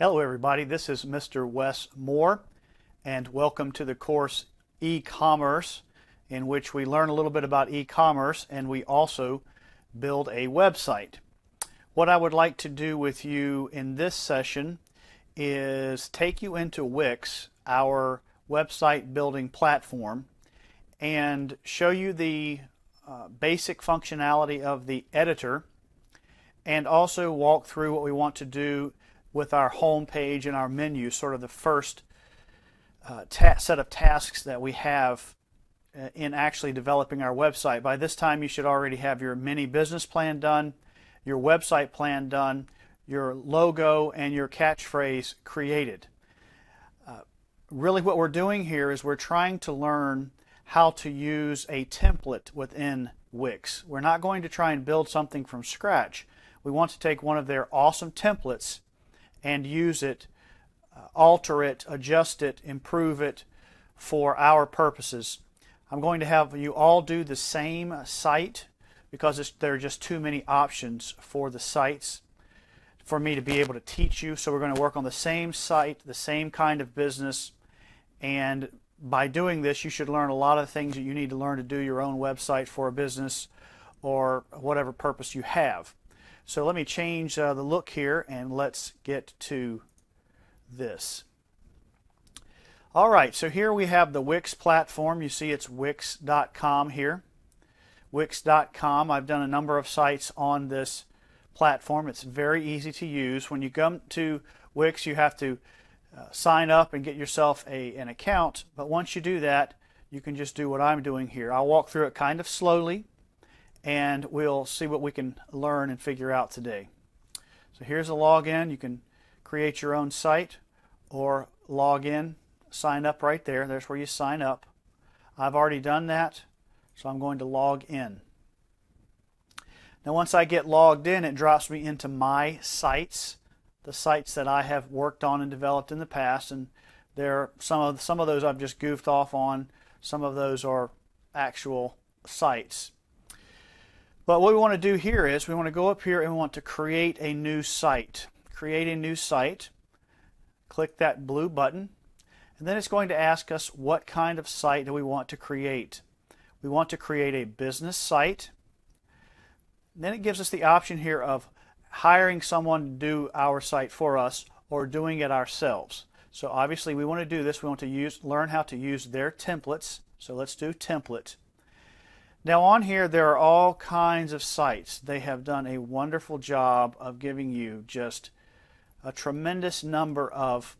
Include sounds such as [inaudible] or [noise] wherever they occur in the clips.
Hello everybody, this is Mr. Wes Moore and welcome to the course E-Commerce in which we learn a little bit about e-commerce and we also build a website. What I would like to do with you in this session is take you into Wix, our website building platform, and show you the uh, basic functionality of the editor and also walk through what we want to do with our home page and our menu, sort of the first uh, set of tasks that we have uh, in actually developing our website. By this time, you should already have your mini business plan done, your website plan done, your logo, and your catchphrase created. Uh, really, what we're doing here is we're trying to learn how to use a template within Wix. We're not going to try and build something from scratch. We want to take one of their awesome templates and use it, uh, alter it, adjust it, improve it for our purposes. I'm going to have you all do the same site because there are just too many options for the sites for me to be able to teach you. So we're going to work on the same site, the same kind of business, and by doing this, you should learn a lot of things that you need to learn to do your own website for a business or whatever purpose you have. So let me change uh, the look here and let's get to this. All right, so here we have the Wix platform. You see it's wix.com here. Wix.com. I've done a number of sites on this platform. It's very easy to use. When you come to Wix, you have to uh, sign up and get yourself a, an account. But once you do that, you can just do what I'm doing here. I'll walk through it kind of slowly and we'll see what we can learn and figure out today. So here's a login. You can create your own site or log in, sign up right there. There's where you sign up. I've already done that, so I'm going to log in. Now once I get logged in, it drops me into my sites, the sites that I have worked on and developed in the past, and there are some of some of those I've just goofed off on. Some of those are actual sites. But what we want to do here is we want to go up here and we want to create a new site. Create a new site. Click that blue button. And then it's going to ask us what kind of site do we want to create. We want to create a business site. Then it gives us the option here of hiring someone to do our site for us or doing it ourselves. So obviously we want to do this. We want to use learn how to use their templates. So let's do template. Now on here there are all kinds of sites. They have done a wonderful job of giving you just a tremendous number of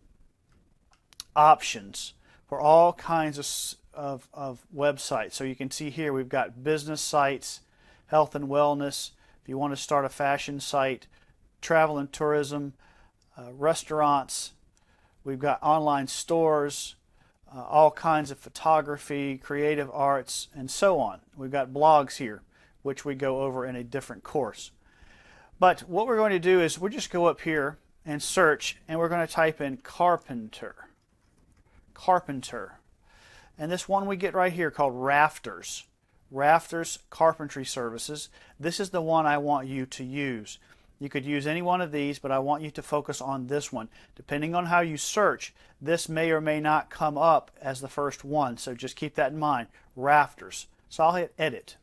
options for all kinds of, of, of websites. So you can see here we've got business sites, health and wellness, if you want to start a fashion site, travel and tourism, uh, restaurants, we've got online stores, uh, all kinds of photography, creative arts, and so on. We've got blogs here, which we go over in a different course. But what we're going to do is we'll just go up here and search, and we're going to type in carpenter. Carpenter. And this one we get right here called Rafters. Rafters Carpentry Services. This is the one I want you to use. You could use any one of these, but I want you to focus on this one. Depending on how you search, this may or may not come up as the first one, so just keep that in mind. Rafters. So I'll hit Edit.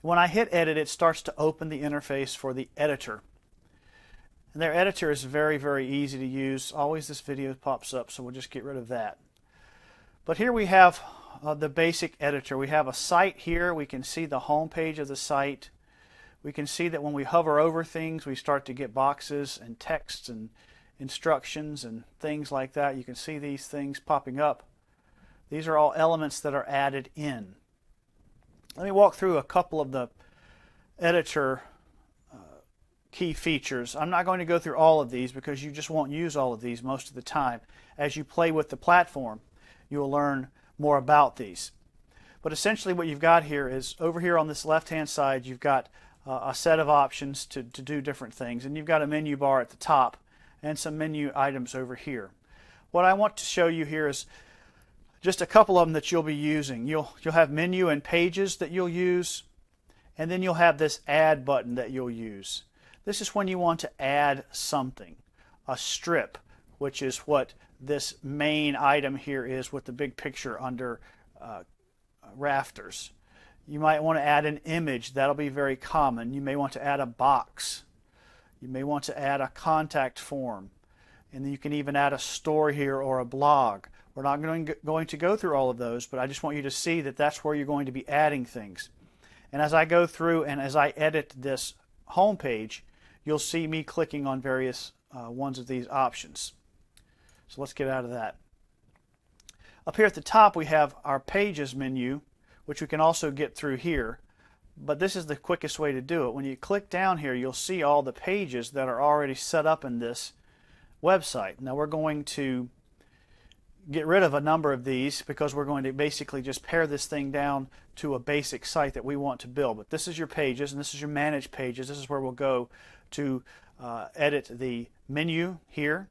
When I hit Edit, it starts to open the interface for the editor. And their editor is very, very easy to use. Always this video pops up, so we'll just get rid of that. But here we have uh, the basic editor. We have a site here. We can see the home page of the site we can see that when we hover over things, we start to get boxes and texts and instructions and things like that. You can see these things popping up. These are all elements that are added in. Let me walk through a couple of the editor uh, key features. I'm not going to go through all of these because you just won't use all of these most of the time. As you play with the platform, you will learn more about these. But essentially what you've got here is over here on this left hand side you've got uh, a set of options to, to do different things. And you've got a menu bar at the top and some menu items over here. What I want to show you here is just a couple of them that you'll be using. You'll, you'll have menu and pages that you'll use, and then you'll have this add button that you'll use. This is when you want to add something, a strip, which is what this main item here is with the big picture under uh, rafters. You might want to add an image. That'll be very common. You may want to add a box. You may want to add a contact form. And then you can even add a story here or a blog. We're not going to go through all of those, but I just want you to see that that's where you're going to be adding things. And as I go through and as I edit this home page, you'll see me clicking on various uh, ones of these options. So let's get out of that. Up here at the top we have our Pages menu, which we can also get through here. But this is the quickest way to do it. When you click down here, you'll see all the pages that are already set up in this website. Now we're going to get rid of a number of these because we're going to basically just pare this thing down to a basic site that we want to build. But this is your pages and this is your manage pages. This is where we'll go to uh, edit the menu here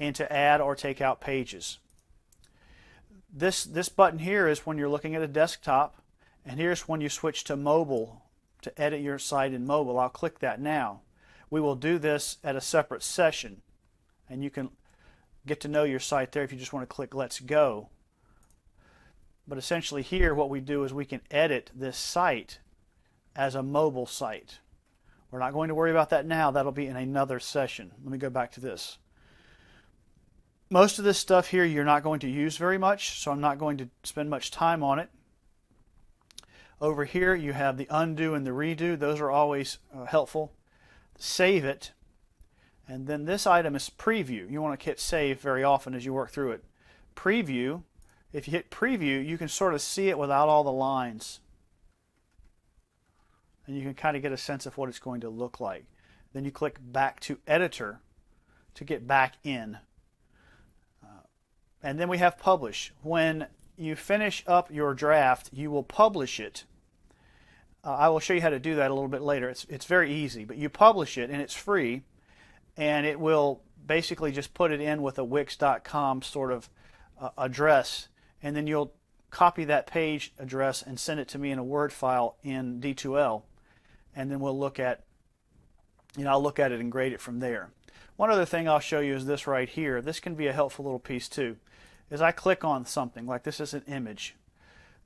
and to add or take out pages. This, this button here is when you're looking at a desktop and here's when you switch to mobile to edit your site in mobile. I'll click that now. We will do this at a separate session and you can get to know your site there if you just want to click Let's Go. But essentially here what we do is we can edit this site as a mobile site. We're not going to worry about that now. That'll be in another session. Let me go back to this. Most of this stuff here you're not going to use very much, so I'm not going to spend much time on it. Over here you have the undo and the redo. Those are always uh, helpful. Save it and then this item is preview. You want to hit save very often as you work through it. Preview, if you hit preview, you can sort of see it without all the lines. And you can kind of get a sense of what it's going to look like. Then you click back to editor to get back in. And then we have publish. When you finish up your draft, you will publish it. Uh, I will show you how to do that a little bit later. It's, it's very easy, but you publish it and it's free and it will basically just put it in with a wix.com sort of uh, address and then you'll copy that page address and send it to me in a word file in D2L and then we'll look at you know I'll look at it and grade it from there. One other thing I'll show you is this right here. This can be a helpful little piece too. As I click on something like this is an image.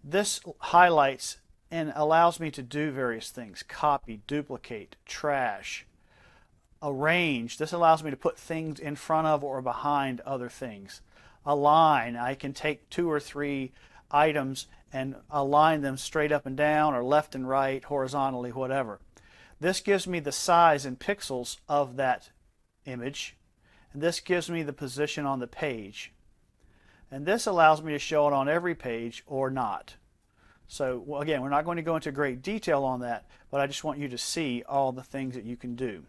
This highlights and allows me to do various things. Copy, duplicate, trash, arrange. This allows me to put things in front of or behind other things. Align. I can take two or three items and align them straight up and down or left and right, horizontally, whatever. This gives me the size in pixels of that image. And this gives me the position on the page. And this allows me to show it on every page or not. So again, we're not going to go into great detail on that, but I just want you to see all the things that you can do.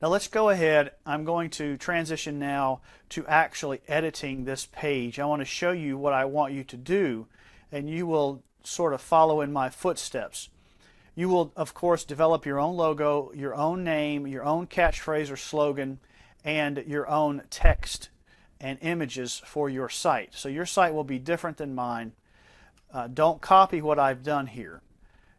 Now let's go ahead. I'm going to transition now to actually editing this page. I want to show you what I want you to do and you will sort of follow in my footsteps. You will, of course, develop your own logo, your own name, your own catchphrase or slogan, and your own text and images for your site. So your site will be different than mine. Uh, don't copy what I've done here.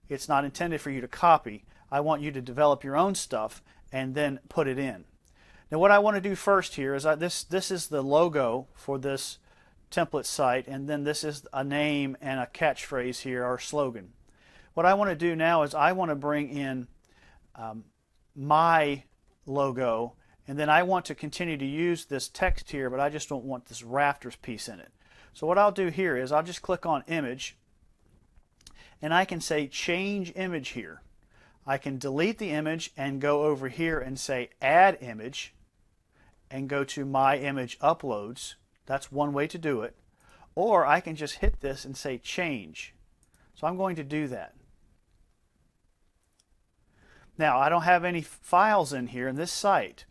It's not intended for you to copy. I want you to develop your own stuff and then put it in. Now what I want to do first here is I, this, this is the logo for this template site and then this is a name and a catchphrase here or slogan. What I want to do now is I want to bring in um, my logo and then I want to continue to use this text here but I just don't want this rafters piece in it. So what I'll do here is I'll just click on image and I can say change image here. I can delete the image and go over here and say add image and go to my image uploads. That's one way to do it. Or I can just hit this and say change. So I'm going to do that. Now I don't have any files in here in this site.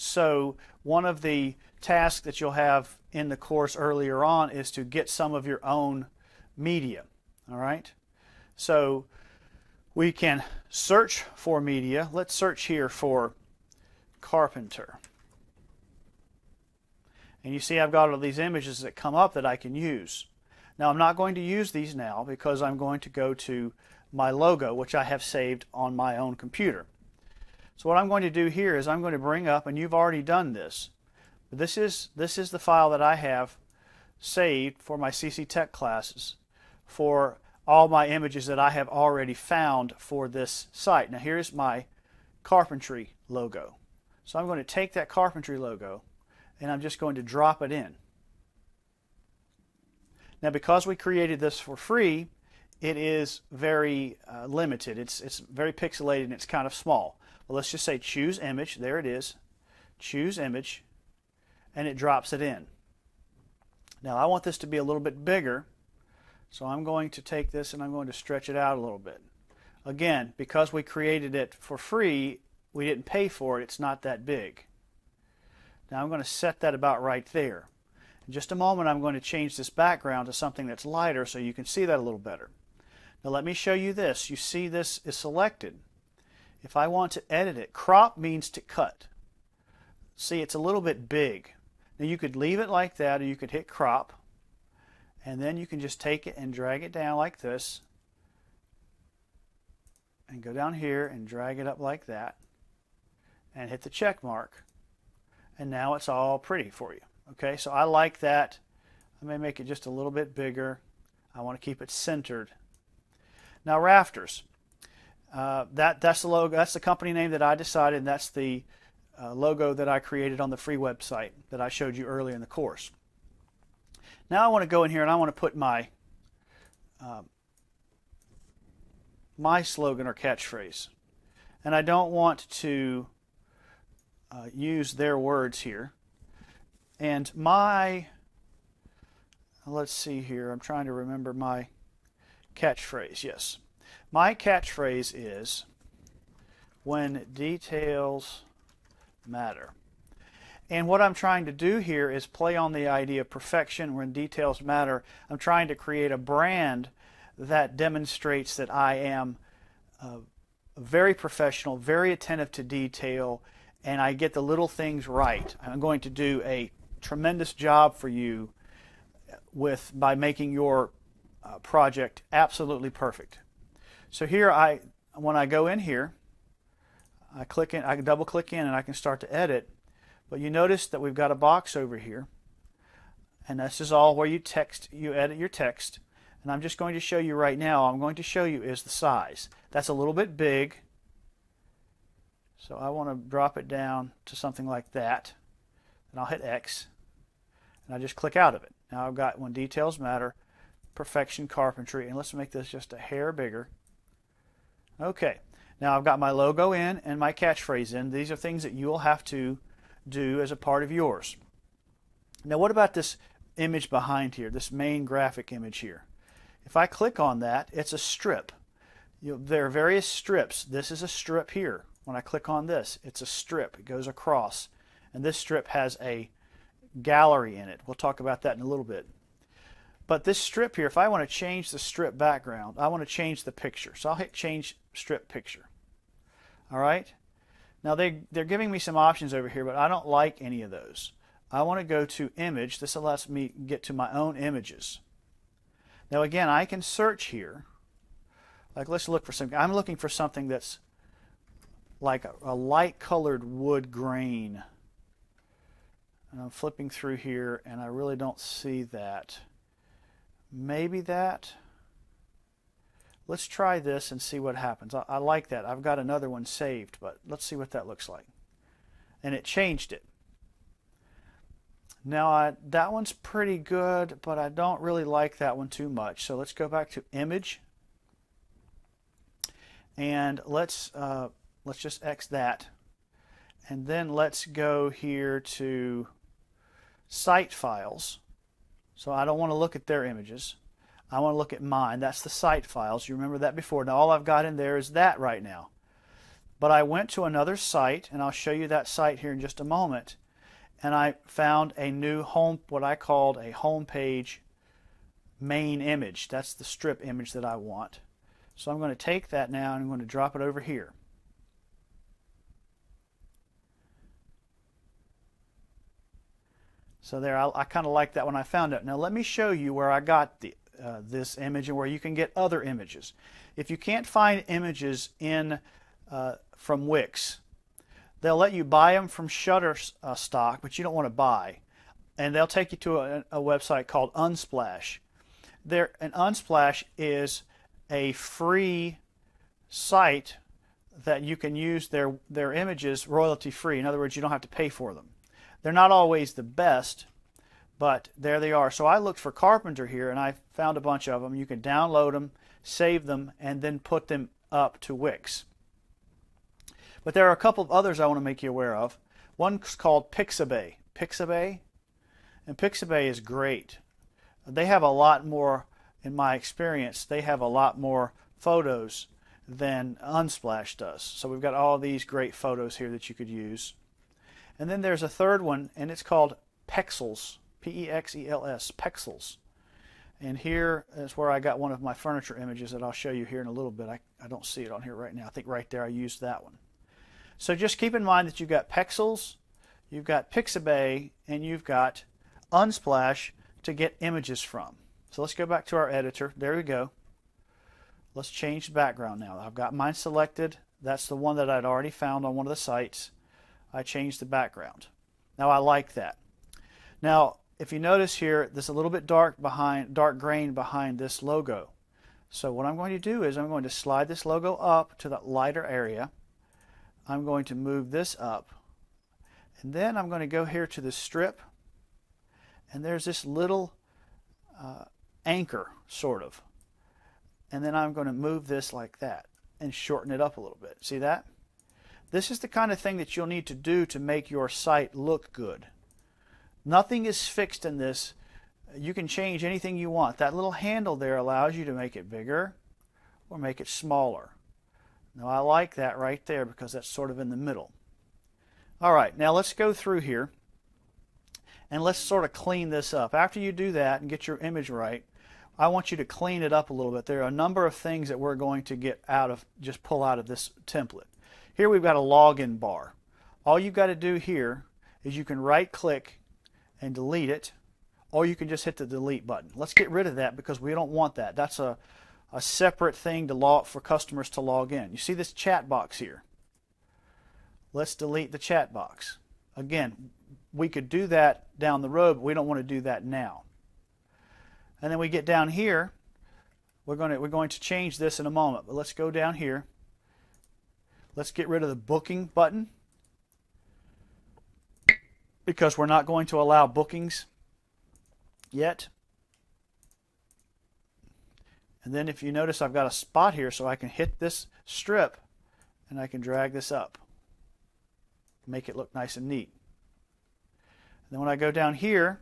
So one of the tasks that you'll have in the course earlier on is to get some of your own media. All right. So we can search for media. Let's search here for carpenter. And you see I've got all these images that come up that I can use. Now I'm not going to use these now because I'm going to go to my logo which I have saved on my own computer. So what I'm going to do here is I'm going to bring up, and you've already done this, but this is, this is the file that I have saved for my CC Tech classes for all my images that I have already found for this site. Now here's my carpentry logo. So I'm going to take that carpentry logo and I'm just going to drop it in. Now because we created this for free, it is very uh, limited. It's, it's very pixelated and it's kind of small. Well, let's just say choose image. There it is. Choose image and it drops it in. Now I want this to be a little bit bigger so I'm going to take this and I'm going to stretch it out a little bit. Again, because we created it for free, we didn't pay for it, it's not that big. Now I'm going to set that about right there. In just a moment I'm going to change this background to something that's lighter so you can see that a little better. Now let me show you this. You see this is selected. If I want to edit it, crop means to cut. See, it's a little bit big. Now you could leave it like that or you could hit crop and then you can just take it and drag it down like this and go down here and drag it up like that and hit the check mark. And now it's all pretty for you okay? So I like that. I may make it just a little bit bigger. I want to keep it centered. Now rafters uh, that that's the logo that's the company name that I decided that's the uh, logo that I created on the free website that I showed you earlier in the course now I want to go in here and I want to put my um, my slogan or catchphrase. And I don't want to uh, use their words here. And my, let's see here, I'm trying to remember my catchphrase. Yes. My catchphrase is when details matter. And what I'm trying to do here is play on the idea of perfection when details matter. I'm trying to create a brand that demonstrates that I am uh, very professional, very attentive to detail, and I get the little things right. I'm going to do a tremendous job for you with by making your uh, project absolutely perfect. So here I when I go in here, I click in, I double click in and I can start to edit but you notice that we've got a box over here. And this is all where you text, you edit your text. And I'm just going to show you right now, I'm going to show you is the size. That's a little bit big. So I want to drop it down to something like that. And I'll hit X. And I just click out of it. Now I've got when details matter, perfection carpentry. And let's make this just a hair bigger. Okay. Now I've got my logo in and my catchphrase in. These are things that you will have to do as a part of yours. Now what about this image behind here, this main graphic image here? If I click on that, it's a strip. You know, there are various strips. This is a strip here. When I click on this, it's a strip. It goes across. And this strip has a gallery in it. We'll talk about that in a little bit. But this strip here, if I want to change the strip background, I want to change the picture. So I'll hit change strip picture. All right? Now they, they're giving me some options over here, but I don't like any of those. I want to go to image. This allows me get to my own images. Now again, I can search here. Like let's look for something. I'm looking for something that's like a, a light colored wood grain. And I'm flipping through here and I really don't see that. Maybe that. Let's try this and see what happens. I, I, like that. I've got another one saved, but let's see what that looks like. And it changed it. Now I, that one's pretty good, but I don't really like that one too much. So let's go back to image, and let's uh, let's just X that, and then let's go here to site files. So I don't want to look at their images. I want to look at mine. That's the site files. You remember that before. Now all I've got in there is that right now. But I went to another site, and I'll show you that site here in just a moment, and I found a new home, what I called a home page main image. That's the strip image that I want. So I'm going to take that now and I'm going to drop it over here. So there, I, I kind of like that when I found it. Now let me show you where I got the, uh, this image and where you can get other images. If you can't find images in uh, from Wix, They'll let you buy them from Shutterstock, but you don't want to buy. And they'll take you to a, a website called Unsplash. There, an Unsplash is a free site that you can use their their images royalty free. In other words, you don't have to pay for them. They're not always the best, but there they are. So I looked for Carpenter here and I found a bunch of them. You can download them, save them, and then put them up to Wix. But there are a couple of others I want to make you aware of. One's called Pixabay. Pixabay? And Pixabay is great. They have a lot more, in my experience, they have a lot more photos than Unsplash does. So we've got all these great photos here that you could use. And then there's a third one, and it's called Pexels. P-E-X-E-L-S. Pexels. And here is where I got one of my furniture images that I'll show you here in a little bit. I, I don't see it on here right now. I think right there I used that one. So just keep in mind that you've got Pexels, you've got Pixabay, and you've got Unsplash to get images from. So let's go back to our editor. There we go. Let's change the background now. I've got mine selected. That's the one that I'd already found on one of the sites. I changed the background. Now I like that. Now, if you notice here, there's a little bit dark behind, dark grain behind this logo. So what I'm going to do is I'm going to slide this logo up to that lighter area. I'm going to move this up. And then I'm going to go here to the strip. And there's this little uh, anchor, sort of. And then I'm going to move this like that and shorten it up a little bit. See that? This is the kind of thing that you'll need to do to make your site look good. Nothing is fixed in this. You can change anything you want. That little handle there allows you to make it bigger or make it smaller. Now I like that right there because that's sort of in the middle. All right, now let's go through here and let's sort of clean this up. After you do that and get your image right, I want you to clean it up a little bit. There are a number of things that we're going to get out of, just pull out of this template. Here we've got a login bar. All you've got to do here is you can right click and delete it, or you can just hit the delete button. Let's get rid of that because we don't want that. That's a, a separate thing to log, for customers to log in. You see this chat box here? Let's delete the chat box. Again, we could do that down the road, but we don't want to do that now. And then we get down here. We're going to we're going to change this in a moment, but let's go down here. Let's get rid of the booking button because we're not going to allow bookings yet. And then if you notice I've got a spot here so I can hit this strip and I can drag this up. Make it look nice and neat. And then when I go down here,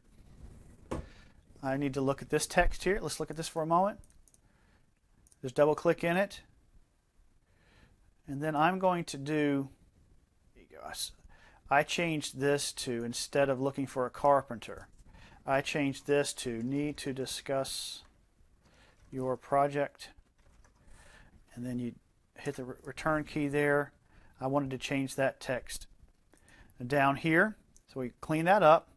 I need to look at this text here. Let's look at this for a moment. Just double click in it. And then I'm going to do, I changed this to, instead of looking for a carpenter, I changed this to need to discuss your project. And then you hit the return key there. I wanted to change that text. And down here, so we clean that up.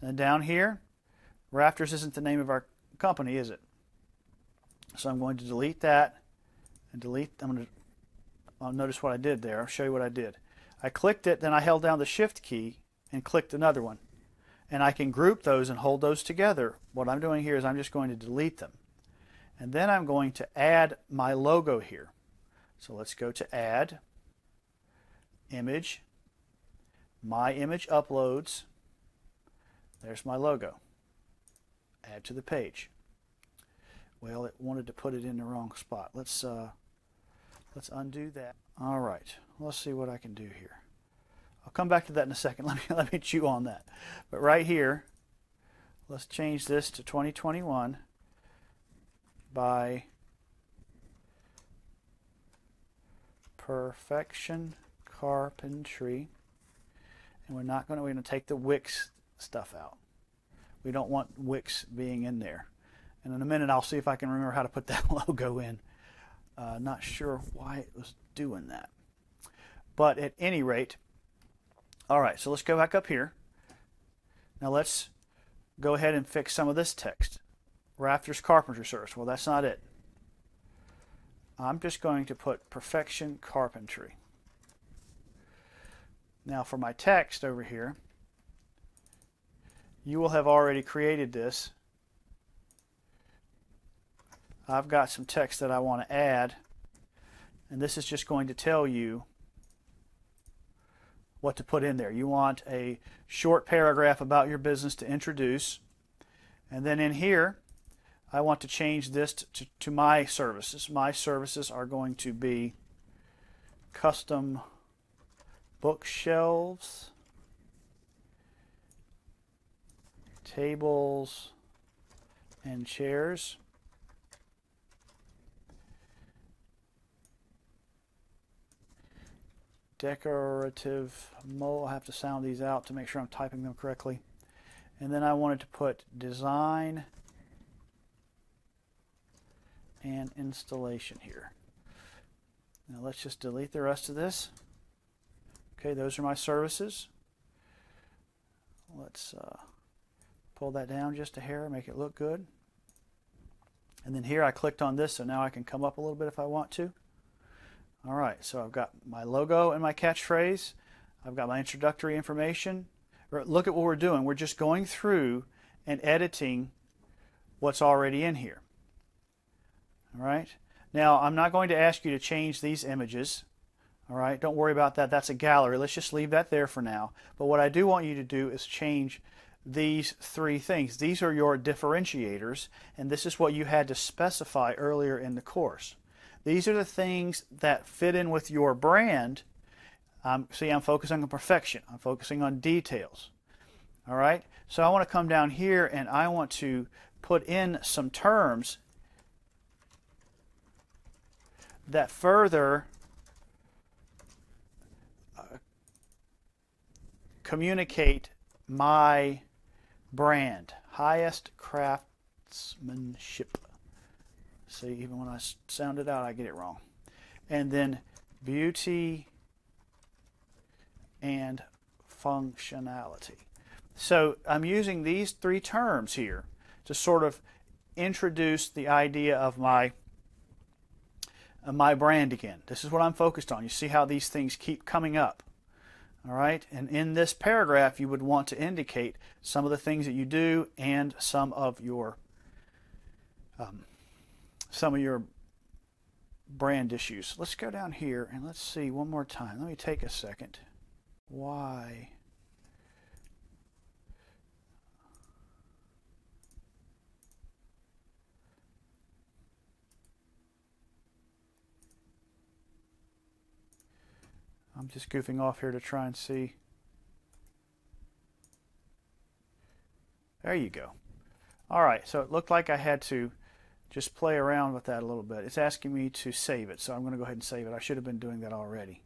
And then down here, Rafters isn't the name of our company, is it? So I'm going to delete that and delete. I'm going to I'll notice what I did there. I'll show you what I did. I clicked it, then I held down the shift key and clicked another one. And I can group those and hold those together. What I'm doing here is I'm just going to delete them. And then I'm going to add my logo here. So let's go to add, image, my image uploads. There's my logo add to the page. Well, it wanted to put it in the wrong spot. Let's uh, let's undo that. All right, let's see what I can do here. I'll come back to that in a second. [laughs] Let me let me chew on that. But right here, let's change this to 2021 by Perfection Carpentry, and we're not going to we're going to take the Wix stuff out. We don't want Wix being in there. And in a minute, I'll see if I can remember how to put that [laughs] logo in. Uh, not sure why it was doing that. But at any rate, all right, so let's go back up here. Now let's go ahead and fix some of this text. Rafters Carpenter Service. Well, that's not it. I'm just going to put Perfection Carpentry. Now for my text over here, you will have already created this. I've got some text that I want to add, and this is just going to tell you what to put in there. You want a short paragraph about your business to introduce, and then in here, I want to change this to, to, to my services. My services are going to be custom bookshelves, tables, and chairs. Decorative mold. I have to sound these out to make sure I'm typing them correctly. And then I wanted to put design and installation here. Now let's just delete the rest of this. Okay, those are my services. Let's uh, pull that down just a hair, make it look good. And then here I clicked on this, so now I can come up a little bit if I want to. All right, so I've got my logo and my catchphrase. I've got my introductory information. Look at what we're doing. We're just going through and editing what's already in here. All right. Now, I'm not going to ask you to change these images. All right. Don't worry about that. That's a gallery. Let's just leave that there for now. But what I do want you to do is change these three things. These are your differentiators, and this is what you had to specify earlier in the course. These are the things that fit in with your brand. Um, see, I'm focusing on perfection. I'm focusing on details. All right. So I want to come down here and I want to put in some terms that further uh, communicate my brand. Highest craftsmanship. See, even when I sound it out, I get it wrong. And then beauty and functionality. So I'm using these three terms here to sort of introduce the idea of my my brand again. This is what I'm focused on. You see how these things keep coming up. All right, and in this paragraph, you would want to indicate some of the things that you do and some of your um, some of your brand issues. Let's go down here and let's see one more time. Let me take a second. Why? I'm just goofing off here to try and see. There you go. All right, so it looked like I had to just play around with that a little bit. It's asking me to save it, so I'm going to go ahead and save it. I should have been doing that already.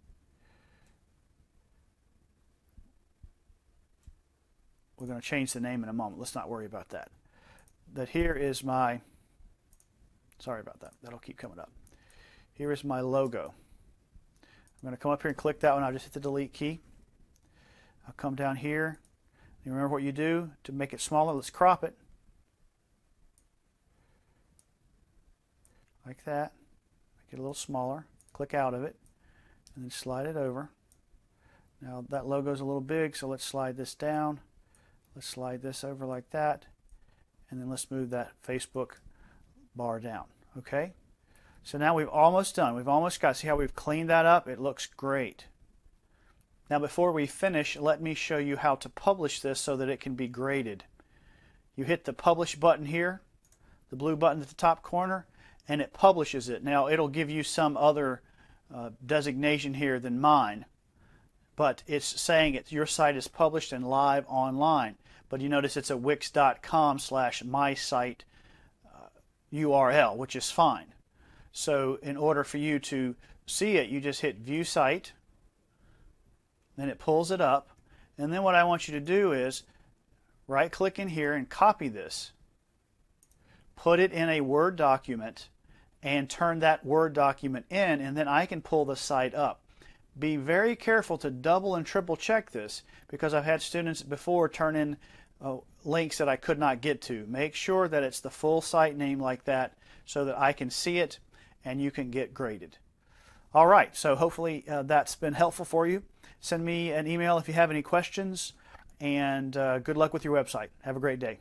We're going to change the name in a moment. Let's not worry about that. That here is my, sorry about that. That'll keep coming up. Here is my logo. I'm going to come up here and click that one. I'll just hit the delete key. I'll come down here. You remember what you do to make it smaller? Let's crop it. Like that. Make it a little smaller. Click out of it. And then slide it over. Now that logo is a little big, so let's slide this down. Let's slide this over like that. And then let's move that Facebook bar down. Okay? So now we've almost done. We've almost got, see how we've cleaned that up? It looks great. Now before we finish, let me show you how to publish this so that it can be graded. You hit the publish button here, the blue button at the top corner, and it publishes it. Now it'll give you some other uh, designation here than mine, but it's saying it, your site is published and live online. But you notice it's a wix.com slash my site uh, URL, which is fine. So in order for you to see it, you just hit View Site, then it pulls it up, and then what I want you to do is right click in here and copy this. Put it in a Word document and turn that Word document in, and then I can pull the site up. Be very careful to double and triple check this because I've had students before turn in uh, links that I could not get to. Make sure that it's the full site name like that so that I can see it and you can get graded. All right, so hopefully uh, that's been helpful for you. Send me an email if you have any questions, and uh, good luck with your website. Have a great day.